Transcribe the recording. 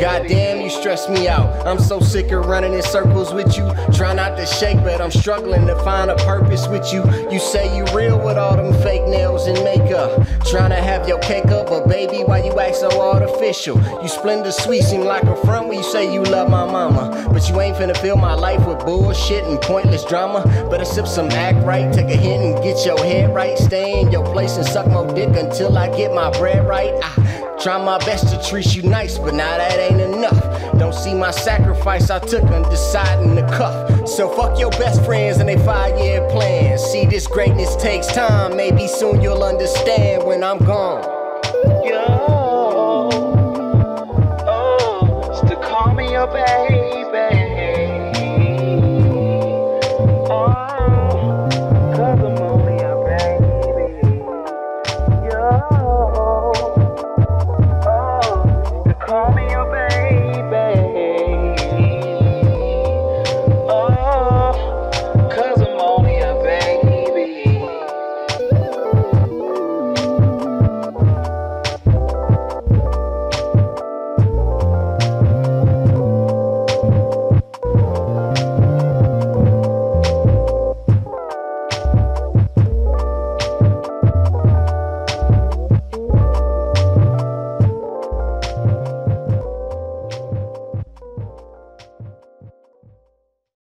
Goddamn, you stress me out. I'm so sick of running in circles with you. Try not to shake, but I'm struggling to find a purpose with you. You say you real with all them fake nails and makeup. Trying to have your cake up, but baby, why you act so artificial? You splendid sweet, seem like a front when you say you love my mama. But you ain't finna fill my life with bullshit and pointless drama. Better sip some act right, take a hint and get your head right. Stay in your place and suck my dick until I get my bread right. I Try my best to treat you nice, but now that ain't enough. Don't see my sacrifice I took on deciding to cuff. So fuck your best friends and they five year plans. See, this greatness takes time. Maybe soon you'll understand when I'm gone. Yo, oh, it's to call me your baby. Oh.